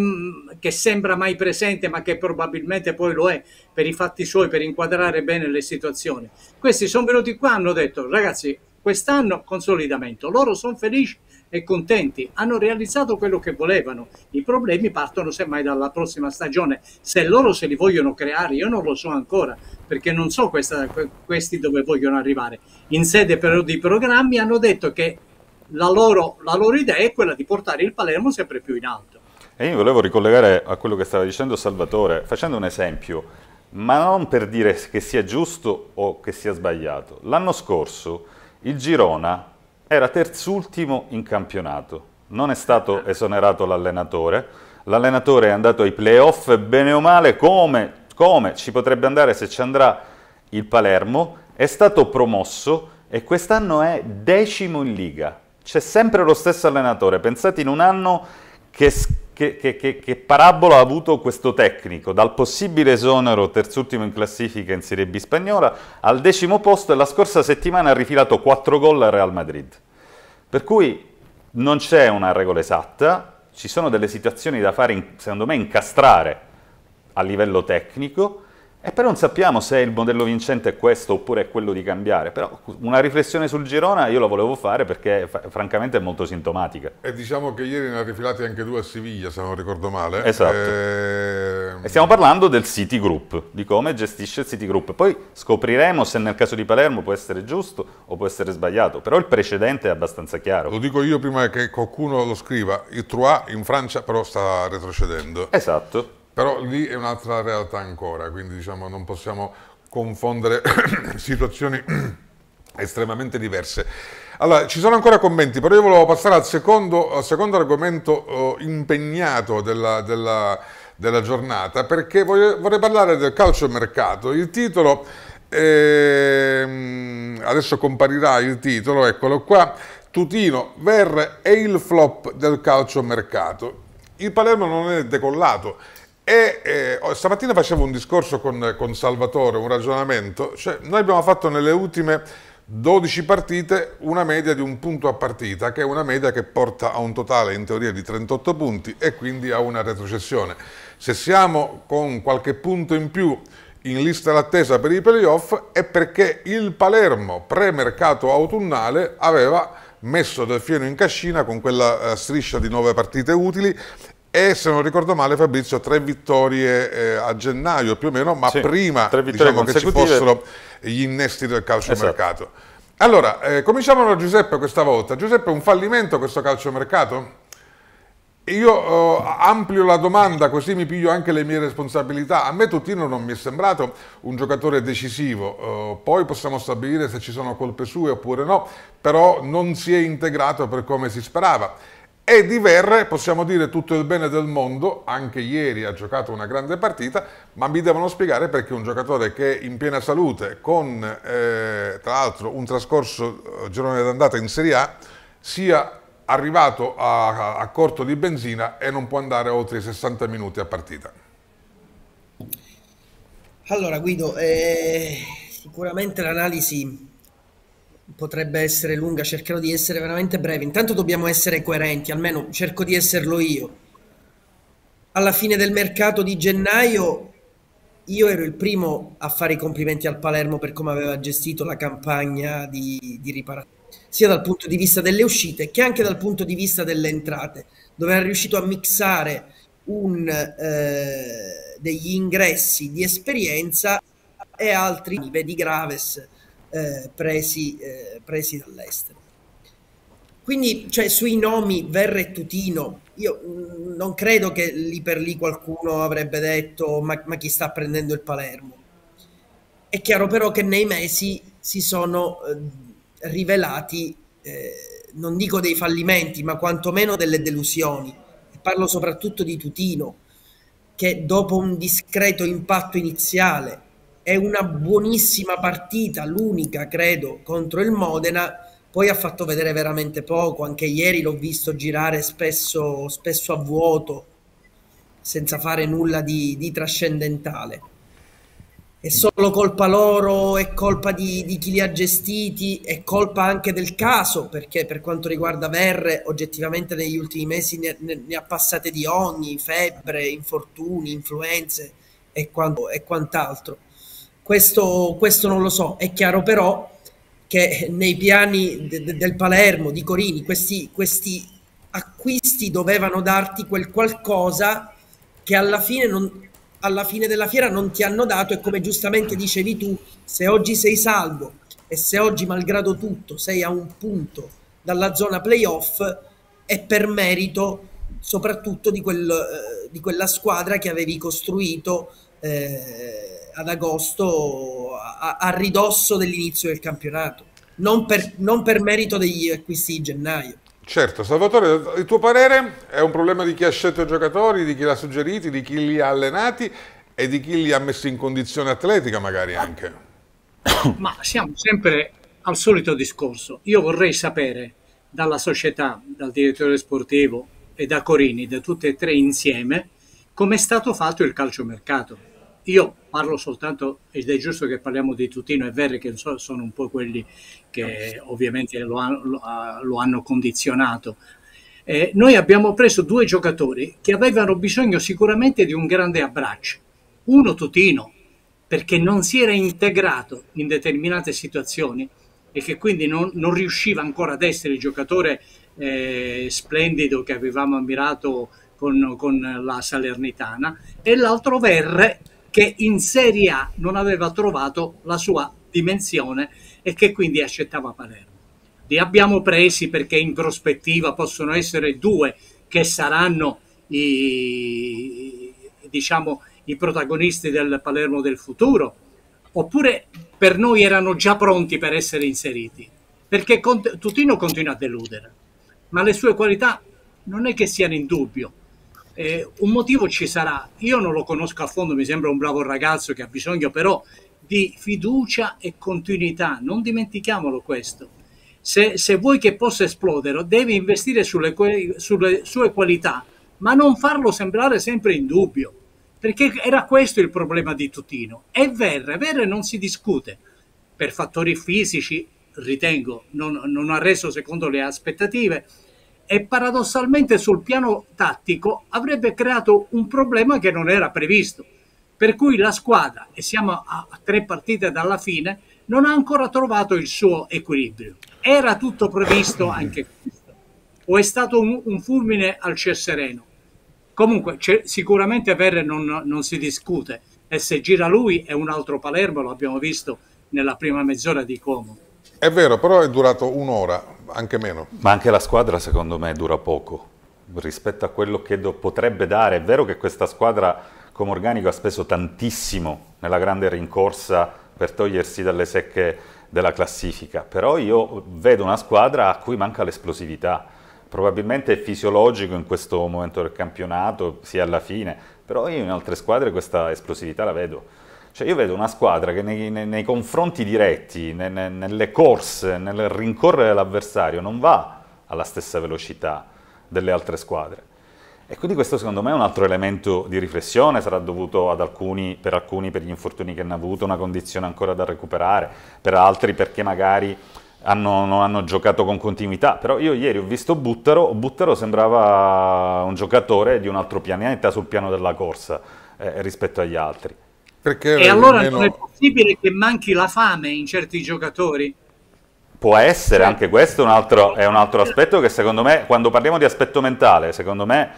che sembra mai presente ma che probabilmente poi lo è per i fatti suoi, per inquadrare bene le situazioni. Questi sono venuti qua, hanno detto ragazzi quest'anno consolidamento, loro sono felici e contenti, hanno realizzato quello che volevano, i problemi partono semmai dalla prossima stagione, se loro se li vogliono creare io non lo so ancora perché non so questa, questi dove vogliono arrivare. In sede però di programmi hanno detto che la loro, la loro idea è quella di portare il Palermo sempre più in alto. E io volevo ricollegare a quello che stava dicendo Salvatore, facendo un esempio, ma non per dire che sia giusto o che sia sbagliato. L'anno scorso il Girona era terzultimo in campionato, non è stato esonerato l'allenatore, l'allenatore è andato ai playoff bene o male come, come ci potrebbe andare se ci andrà il Palermo, è stato promosso e quest'anno è decimo in Liga. C'è sempre lo stesso allenatore. Pensate in un anno che, che, che, che, parabola ha avuto questo tecnico, dal possibile esonero terzultimo in classifica in Serie B spagnola al decimo posto e la scorsa settimana ha rifilato 4 gol al Real Madrid. Per cui non c'è una regola esatta, ci sono delle situazioni da fare, secondo me, incastrare a livello tecnico, E però non sappiamo se il modello vincente è questo oppure è quello di cambiare, però una riflessione sul Girona io la volevo fare perché francamente è molto sintomatica. E diciamo che ieri ne ha rifilati anche due a Siviglia, se non ricordo male. Esatto. E... e stiamo parlando del City Group, di come gestisce il City Group. Poi scopriremo se nel caso di Palermo può essere giusto o può essere sbagliato, però il precedente è abbastanza chiaro. Lo dico io prima che qualcuno lo scriva, il Trois in Francia però sta retrocedendo. Esatto. Però lì è un'altra realtà ancora, quindi diciamo non possiamo confondere situazioni estremamente diverse. Allora, ci sono ancora commenti, però io volevo passare al secondo, al secondo argomento uh, impegnato della, della, della, giornata, perché voglio, vorrei parlare del calcio mercato. Il titolo, ehm, adesso comparirà il titolo, eccolo qua, Tutino, Verre e il flop del calcio mercato. Il Palermo non è decollato, e eh, oh, stamattina facevo un discorso con, con Salvatore, un ragionamento, cioè noi abbiamo fatto nelle ultime 12 partite una media di un punto a partita, che è una media che porta a un totale in teoria di 38 punti e quindi a una retrocessione. Se siamo con qualche punto in più in lista d'attesa per i playoff è perché il Palermo pre-mercato autunnale aveva messo del fieno in cascina con quella uh, striscia di nove partite utili e se non ricordo male Fabrizio tre vittorie eh, a gennaio più o meno ma sì, prima diciamo, che ci fossero gli innesti del calciomercato esatto. allora eh, cominciamo da Giuseppe questa volta Giuseppe un fallimento questo calciomercato? Io eh, amplio la domanda così mi piglio anche le mie responsabilità. A me Tutino non mi è sembrato un giocatore decisivo, eh, poi possiamo stabilire se ci sono colpe sue oppure no, però non si è integrato per come si sperava. E di Verre possiamo dire tutto il bene del mondo, anche ieri ha giocato una grande partita, ma mi devono spiegare perché un giocatore che è in piena salute, con eh, tra l'altro un trascorso eh, girone d'andata in Serie A, sia arrivato a, a, corto di benzina e non può andare oltre i 60 minuti a partita. Allora Guido, eh, sicuramente l'analisi potrebbe essere lunga, cercherò di essere veramente breve. Intanto dobbiamo essere coerenti, almeno cerco di esserlo io. Alla fine del mercato di gennaio io ero il primo a fare i complimenti al Palermo per come aveva gestito la campagna di, di riparazione, sia dal punto di vista delle uscite che anche dal punto di vista delle entrate, dove era riuscito a mixare un, eh, degli ingressi di esperienza e altri, vedi Graves, eh, presi, eh, presi dall'estero. Quindi, cioè, sui nomi Verre e Tutino, io mh, mm, non credo che lì per lì qualcuno avrebbe detto ma, ma, chi sta prendendo il Palermo. È chiaro però che nei mesi si sono eh, rivelati, eh, non dico dei fallimenti, ma quantomeno delle delusioni. Parlo soprattutto di Tutino, che dopo un discreto impatto iniziale è una buonissima partita, l'unica credo contro il Modena, poi ha fatto vedere veramente poco, anche ieri l'ho visto girare spesso, spesso a vuoto, senza fare nulla di, di trascendentale. È solo colpa loro, è colpa di, di, chi li ha gestiti, è colpa anche del caso, perché per quanto riguarda Verre, oggettivamente negli ultimi mesi ne, ne, ne ha passate di ogni, febbre, infortuni, influenze e, quanto, e quant'altro questo, questo non lo so. È chiaro però che nei piani de, de, del Palermo, di Corini, questi, questi acquisti dovevano darti quel qualcosa che alla fine, non, alla fine della fiera non ti hanno dato e come giustamente dicevi tu, se oggi sei salvo e se oggi malgrado tutto sei a un punto dalla zona playoff è per merito soprattutto di, quel, eh, di quella squadra che avevi costruito eh, ad agosto a, a ridosso dell'inizio del campionato, non per, non per merito degli acquisti di gennaio. Certo, Salvatore, il tuo parere è un problema di chi ha scelto i giocatori, di chi li ha suggeriti, di chi li ha allenati e di chi li ha messi in condizione atletica magari anche? Ma siamo sempre al solito discorso. Io vorrei sapere dalla società, dal direttore sportivo e da Corini, da tutte e tre insieme, come è stato fatto il calciomercato io parlo soltanto, ed è giusto che parliamo di Tutino e Verri, che sono un po' quelli che ovviamente lo, hanno, lo hanno condizionato. Eh, noi abbiamo preso due giocatori che avevano bisogno sicuramente di un grande abbraccio. Uno Tutino, perché non si era integrato in determinate situazioni e che quindi non, non riusciva ancora ad essere il giocatore eh, splendido che avevamo ammirato con, con, la Salernitana e l'altro Verre che in Serie A non aveva trovato la sua dimensione e che quindi accettava Palermo. Li abbiamo presi perché in prospettiva possono essere due che saranno i, diciamo, i protagonisti del Palermo del futuro, oppure per noi erano già pronti per essere inseriti, perché Tutino continua a deludere, ma le sue qualità non è che siano in dubbio. Eh, un motivo ci sarà, io non lo conosco a fondo, mi sembra un bravo ragazzo che ha bisogno però di fiducia e continuità, non dimentichiamolo questo. Se, se vuoi che possa esplodere, devi investire sulle, sulle sue qualità, ma non farlo sembrare sempre in dubbio perché era questo il problema di Tutino. E Verre, Verre non si discute. Per fattori fisici, ritengo, non, non, ha reso secondo le aspettative e paradossalmente sul piano tattico avrebbe creato un problema che non era previsto. Per cui la squadra, e siamo a, tre partite dalla fine, non ha ancora trovato il suo equilibrio. Era tutto previsto anche questo? O è stato un, un fulmine al ciel sereno? Comunque, sicuramente Verre non, non, si discute e se gira lui è un altro Palermo, lo abbiamo visto nella prima mezz'ora di Como. È vero, però è durato un'ora, anche meno. Ma anche la squadra secondo me dura poco rispetto a quello che potrebbe dare. È vero che questa squadra come organico ha speso tantissimo nella grande rincorsa per togliersi dalle secche della classifica, però io vedo una squadra a cui manca l'esplosività. Probabilmente è fisiologico in questo momento del campionato, sia alla fine, però io in altre squadre questa esplosività la vedo. Cioè io vedo una squadra che nei, nei, nei confronti diretti, ne, ne, nelle corse, nel rincorrere l'avversario, non va alla stessa velocità delle altre squadre. E quindi questo secondo me è un altro elemento di riflessione, sarà dovuto alcuni, per alcuni per gli infortuni che hanno avuto, una condizione ancora da recuperare, per altri perché magari hanno, non hanno giocato con continuità, però io ieri ho visto Buttero, Buttero sembrava un giocatore di un altro pianeta sul piano della corsa eh, rispetto agli altri. Perché e allora meno... non è possibile che manchi la fame in certi giocatori? Può essere, anche questo è un, altro, è un altro aspetto che secondo me, quando parliamo di aspetto mentale, secondo me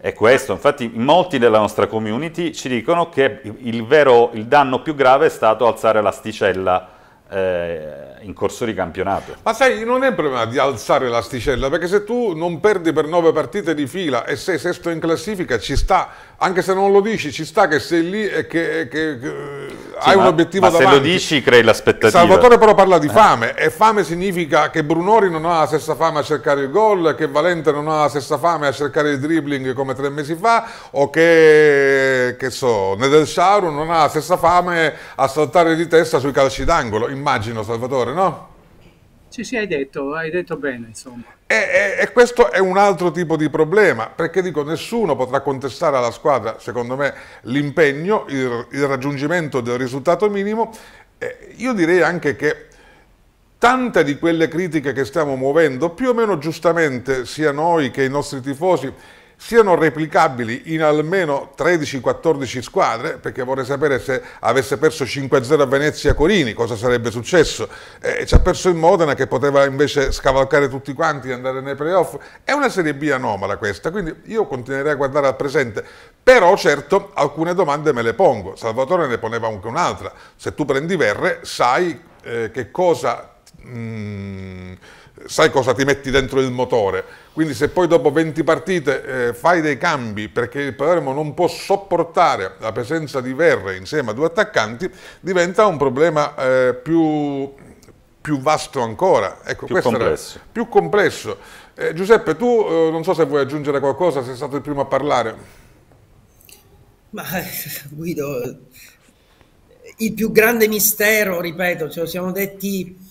è questo, infatti molti della nostra community ci dicono che il, vero, il danno più grave è stato alzare l'asticella eh, in corso di campionato. Ma sai, non è un problema di alzare l'asticella, perché se tu non perdi per nove partite di fila e sei sesto in classifica, ci sta, anche se non lo dici, ci sta che sei lì e che, che, che sì, hai ma, un obiettivo ma davanti. Ma se lo dici crei l'aspettativa. Salvatore però parla di eh. fame, eh. e fame significa che Brunori non ha la stessa fame a cercare il gol, che Valente non ha la stessa fame a cercare il dribbling come tre mesi fa, o che, che so, Nedel Sharu non ha la stessa fame a saltare di testa sui calci d'angolo, immagino Salvatore, no? Sì, sì, hai detto, hai detto bene, insomma. E, e, e, questo è un altro tipo di problema, perché dico, nessuno potrà contestare alla squadra, secondo me, l'impegno, il, il, raggiungimento del risultato minimo. Eh, io direi anche che tante di quelle critiche che stiamo muovendo, più o meno giustamente, sia noi che i nostri tifosi, siano replicabili in almeno 13-14 squadre, perché vorrei sapere se avesse perso 5-0 a Venezia Corini, cosa sarebbe successo. Eh, ci ha perso il Modena che poteva invece scavalcare tutti quanti e andare nei playoff. È una Serie B anomala questa, quindi io continuerei a guardare al presente. Però certo alcune domande me le pongo. Salvatore ne poneva anche un'altra. Se tu prendi Verre sai eh, che cosa... Mm, sai cosa ti metti dentro il motore. Quindi se poi dopo 20 partite eh, fai dei cambi perché il Palermo non può sopportare la presenza di Verre insieme a due attaccanti, diventa un problema eh, più, più, vasto ancora. Ecco, più complesso. più complesso. Eh, Giuseppe, tu eh, non so se vuoi aggiungere qualcosa, sei stato il primo a parlare. Ma Guido, il più grande mistero, ripeto, ce lo siamo detti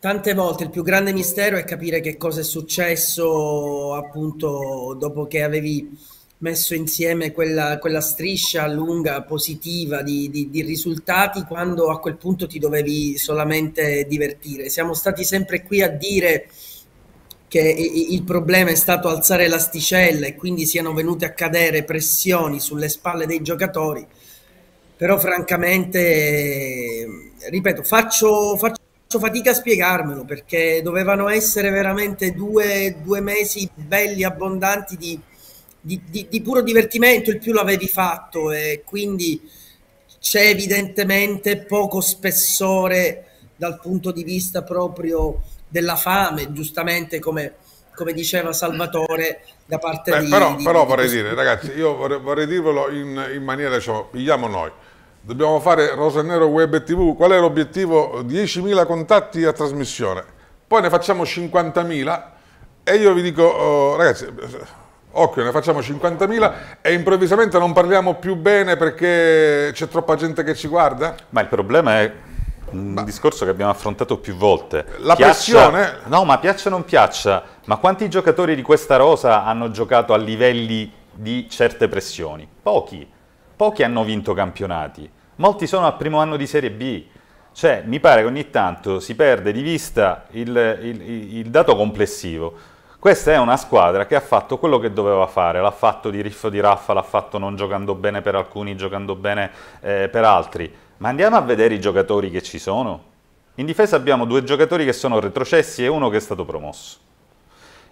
Tante volte il più grande mistero è capire che cosa è successo appunto dopo che avevi messo insieme quella, quella striscia lunga, positiva di, di, di, risultati, quando a quel punto ti dovevi solamente divertire. Siamo stati sempre qui a dire che il problema è stato alzare l'asticella e quindi siano venute a cadere pressioni sulle spalle dei giocatori però francamente, ripeto, faccio, faccio fatica a spiegarmelo perché dovevano essere veramente due, due mesi belli, abbondanti di, di, di, di, puro divertimento, il più l'avevi fatto e quindi c'è evidentemente poco spessore dal punto di vista proprio della fame, giustamente come, come diceva Salvatore da parte Beh, di... Però, però vorrei dire, ragazzi, io vorrei, vorrei dirvelo in, in, maniera, diciamo, pigliamo noi. Dobbiamo fare Rosa Nero Web TV. Qual è l'obiettivo? 10.000 contatti a trasmissione. Poi ne facciamo 50.000 e io vi dico, oh, ragazzi, occhio, ne facciamo 50.000 e improvvisamente non parliamo più bene perché c'è troppa gente che ci guarda? Ma il problema è un ma, discorso che abbiamo affrontato più volte. La piaccia, pressione... No, ma piaccia o non piaccia, ma quanti giocatori di questa rosa hanno giocato a livelli di certe pressioni? Pochi. Pochi hanno vinto campionati. Molti sono al primo anno di Serie B. Cioè, mi pare che ogni tanto si perde di vista il, il, il dato complessivo. Questa è una squadra che ha fatto quello che doveva fare, l'ha fatto di riffo di raffa, l'ha fatto non giocando bene per alcuni, giocando bene eh, per altri ma andiamo a vedere i giocatori che ci sono. In difesa abbiamo due giocatori che sono retrocessi e uno che è stato promosso.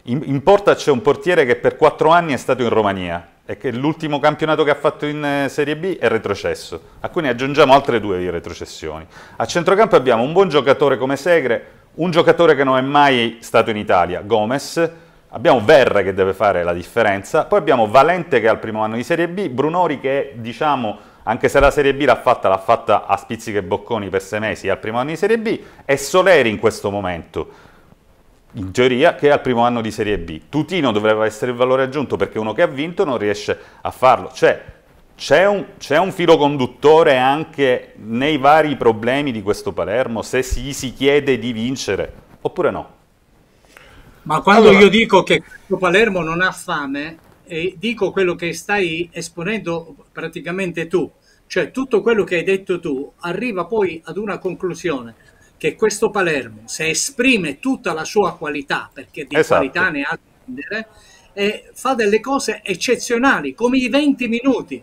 In, in porta c'è un portiere che per quattro anni è stato in Romania e che l'ultimo campionato che ha fatto in eh, Serie B è retrocesso. A cui ne aggiungiamo altre due retrocessioni. A centrocampo abbiamo un buon giocatore come Segre, un giocatore che non è mai stato in Italia, Gomez, Abbiamo Verre che deve fare la differenza, poi abbiamo Valente che è al primo anno di Serie B, Brunori che diciamo anche se la Serie B l'ha fatta, l'ha fatta a spizziche e bocconi per sei mesi al primo anno di Serie B, e Soleri in questo momento, in teoria, che è al primo anno di Serie B. Tutino dovrebbe essere il valore aggiunto perché uno che ha vinto non riesce a farlo. Cioè, c'è un, un, filo conduttore anche nei vari problemi di questo Palermo, se si, si chiede di vincere, oppure no? Ma quando allora... io dico che questo Palermo non ha fame, eh, dico quello che stai esponendo praticamente tu, cioè tutto quello che hai detto tu arriva poi ad una conclusione che questo Palermo, se esprime tutta la sua qualità, perché di esatto. qualità ne ha da prendere, eh, fa delle cose eccezionali, come i 20 minuti.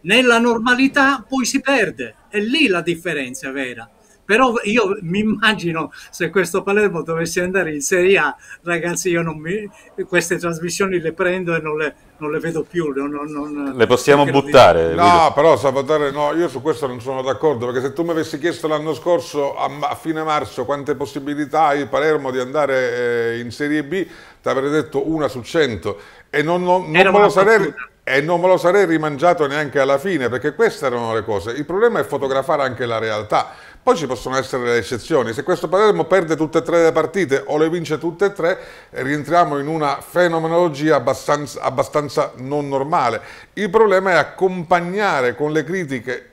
Nella normalità poi si perde, è lì la differenza vera. Però io mi immagino se questo Palermo dovesse andare in Serie A, ragazzi, io non mi, queste trasmissioni le prendo e non le, non le vedo più. Non, non, le possiamo buttare. No, però Salvatore, no, io su questo non sono d'accordo, perché se tu mi avessi chiesto l'anno scorso, a, a, fine marzo, quante possibilità hai Palermo di andare eh, in Serie B, ti avrei detto una su cento. E non, non, non me lo sarei... E non me lo sarei rimangiato neanche alla fine, perché queste erano le cose. Il problema è fotografare anche la realtà. Poi ci possono essere le eccezioni, se questo Palermo perde tutte e tre le partite o le vince tutte e tre, rientriamo in una fenomenologia abbastanza, abbastanza non normale. Il problema è accompagnare con le critiche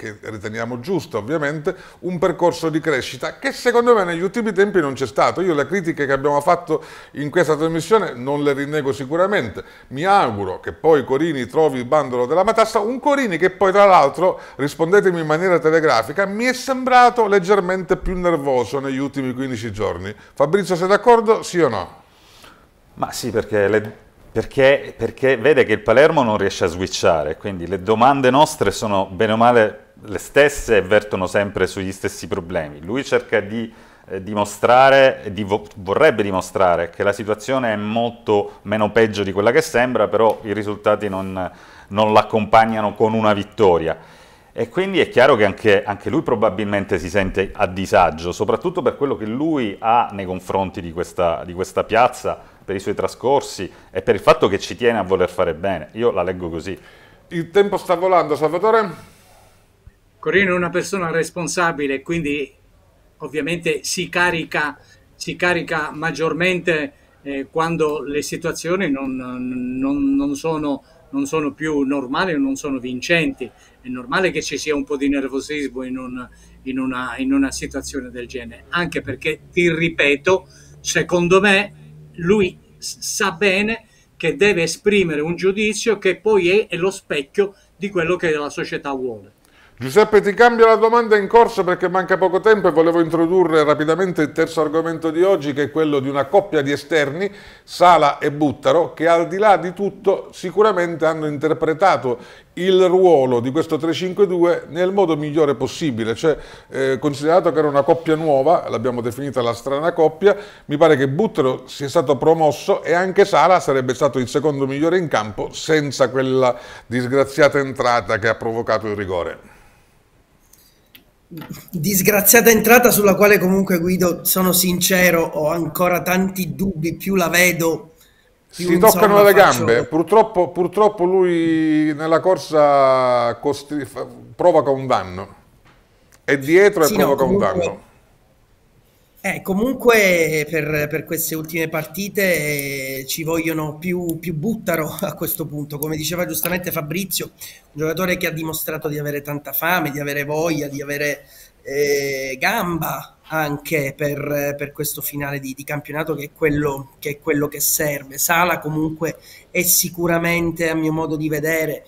che riteniamo giusto ovviamente, un percorso di crescita che secondo me negli ultimi tempi non c'è stato. Io le critiche che abbiamo fatto in questa trasmissione non le rinnego sicuramente. Mi auguro che poi Corini trovi il bandolo della matassa, un Corini che poi tra l'altro, rispondetemi in maniera telegrafica, mi è sembrato leggermente più nervoso negli ultimi 15 giorni. Fabrizio sei d'accordo? Sì o no? Ma sì, perché le perché, perché, vede che il Palermo non riesce a switchare, quindi le domande nostre sono bene o male le stesse e vertono sempre sugli stessi problemi. Lui cerca di eh, dimostrare, di vo vorrebbe dimostrare che la situazione è molto meno peggio di quella che sembra, però i risultati non, non l'accompagnano con una vittoria. E quindi è chiaro che anche, anche, lui probabilmente si sente a disagio, soprattutto per quello che lui ha nei confronti di questa, di questa piazza, per i suoi trascorsi e per il fatto che ci tiene a voler fare bene. Io la leggo così. Il tempo sta volando, Salvatore? Corino è una persona responsabile, quindi ovviamente si carica, si carica maggiormente eh, quando le situazioni non, non, non, sono, non, sono, più normali, non sono vincenti. È normale che ci sia un po' di nervosismo in, un, in, una, in una situazione del genere, anche perché, ti ripeto, secondo me lui sa bene che deve esprimere un giudizio che poi è, è lo specchio di quello che la società vuole. Giuseppe ti cambio la domanda in corso perché manca poco tempo e volevo introdurre rapidamente il terzo argomento di oggi che è quello di una coppia di esterni, Sala e Buttaro, che al di là di tutto sicuramente hanno interpretato il ruolo di questo 3-5-2 nel modo migliore possibile, cioè eh, considerato che era una coppia nuova, l'abbiamo definita la strana coppia, mi pare che Buttero sia stato promosso e anche Sala sarebbe stato il secondo migliore in campo senza quella disgraziata entrata che ha provocato il rigore. Disgraziata entrata sulla quale comunque Guido, sono sincero, ho ancora tanti dubbi, più la vedo si toccano le faccio... gambe, purtroppo, purtroppo, lui nella corsa costri... provoca un danno, è dietro sì, e provoca no, comunque... un danno. Eh, comunque per, per, queste ultime partite eh, ci vogliono più, più, buttaro a questo punto, come diceva giustamente Fabrizio, un giocatore che ha dimostrato di avere tanta fame, di avere voglia, di avere eh, gamba anche per, per questo finale di, di campionato che è, quello, che è quello che serve. Sala comunque è sicuramente, a mio modo di vedere,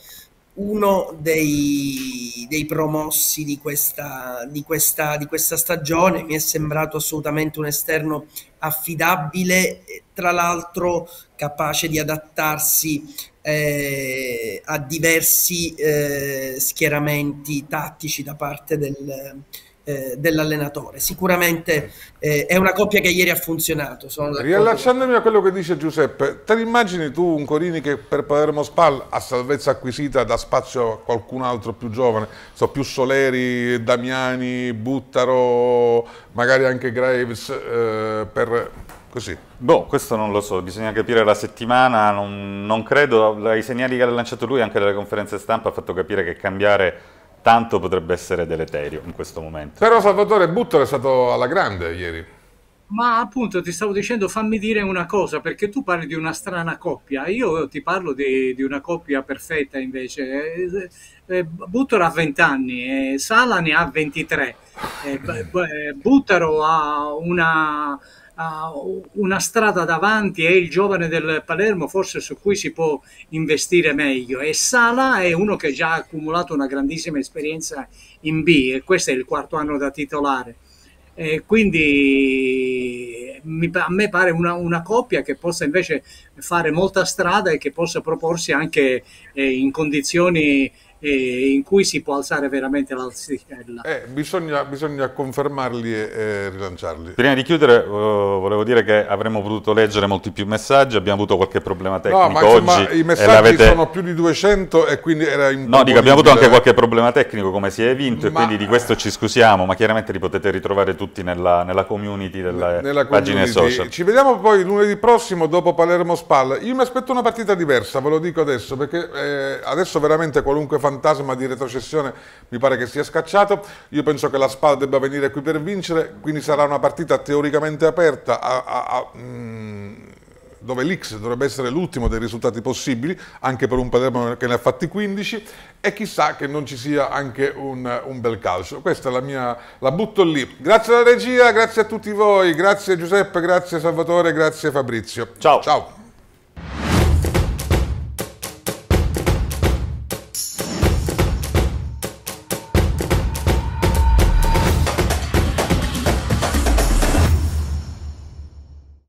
uno dei, dei promossi di questa, di, questa, di questa, stagione. Mi è sembrato assolutamente un esterno affidabile, tra l'altro capace di adattarsi eh, a diversi eh, schieramenti tattici da parte del, eh, dell'allenatore. Sicuramente eh, è una coppia che ieri ha funzionato. Riallacciandomi a quello che dice Giuseppe, te immagini tu un Corini che per Palermo Spal ha salvezza acquisita da spazio a qualcun altro più giovane, so più Soleri, Damiani, Buttaro, magari anche Graves eh, per così? Boh, questo non lo so, bisogna capire la settimana, non, non credo, i segnali che ha lanciato lui anche dalle conferenze stampa ha fatto capire che cambiare tanto potrebbe essere deleterio in questo momento. Però Salvatore Buttolo è stato alla grande ieri. Ma appunto ti stavo dicendo fammi dire una cosa, perché tu parli di una strana coppia, io ti parlo di, di una coppia perfetta invece. Eh, eh, Buttaro ha 20 anni, eh, Sala ne ha 23, eh, Buttaro ha una uh, una strada davanti, è il giovane del Palermo forse su cui si può investire meglio e Sala è uno che già ha accumulato una grandissima esperienza in B e questo è il quarto anno da titolare. E quindi a me pare una, una, coppia che possa invece fare molta strada e che possa proporsi anche eh, in condizioni in cui si può alzare veramente l'alzicella. Eh, bisogna, bisogna, confermarli e, e, rilanciarli. Prima di chiudere uh, volevo dire che avremmo potuto leggere molti più messaggi, abbiamo avuto qualche problema tecnico no, ma insomma, oggi. I messaggi sono più di 200 e quindi era No, dico, abbiamo avuto anche qualche problema tecnico come si è evinto ma... e quindi di questo ci scusiamo, ma chiaramente li potete ritrovare tutti nella, nella community delle nella pagine community. social. Ci vediamo poi lunedì prossimo dopo Palermo Spal. Io mi aspetto una partita diversa, ve lo dico adesso, perché eh, adesso veramente qualunque fantasia fantasma di retrocessione mi pare che sia scacciato. Io penso che la Spal debba venire qui per vincere, quindi sarà una partita teoricamente aperta a, a, a, mm, dove l'X dovrebbe essere l'ultimo dei risultati possibili, anche per un Palermo che ne ha fatti 15, e chissà che non ci sia anche un, un bel calcio. Questa è la mia, la butto lì. Grazie alla regia, grazie a tutti voi, grazie Giuseppe, grazie Salvatore, grazie Fabrizio. Ciao. Ciao.